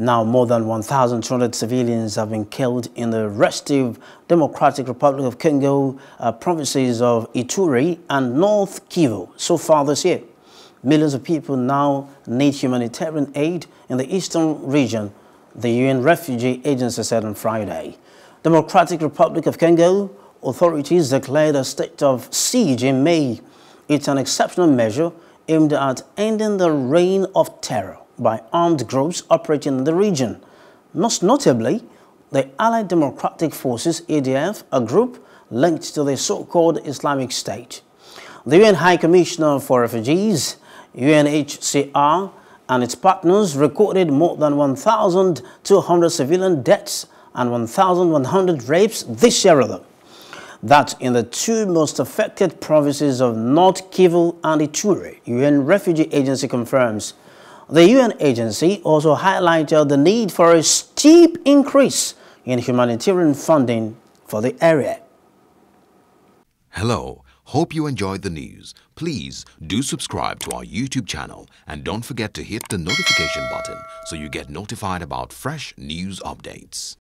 Now, more than 1,200 civilians have been killed in the restive Democratic Republic of Congo uh, provinces of Ituri and North Kivu so far this year. Millions of people now need humanitarian aid in the eastern region, the UN Refugee Agency said on Friday. Democratic Republic of Congo authorities declared a state of siege in May. It's an exceptional measure aimed at ending the reign of terror by armed groups operating in the region. Most notably, the Allied Democratic Forces, ADF, a group linked to the so-called Islamic State. The UN High Commissioner for Refugees, UNHCR, and its partners recorded more than 1,200 civilian deaths and 1,100 rapes this year alone. That in the two most affected provinces of North Kivu and Ituri, UN Refugee Agency confirms. The UN agency also highlighted the need for a steep increase in humanitarian funding for the area. Hello. Hope you enjoyed the news. Please do subscribe to our YouTube channel and don't forget to hit the notification button so you get notified about fresh news updates.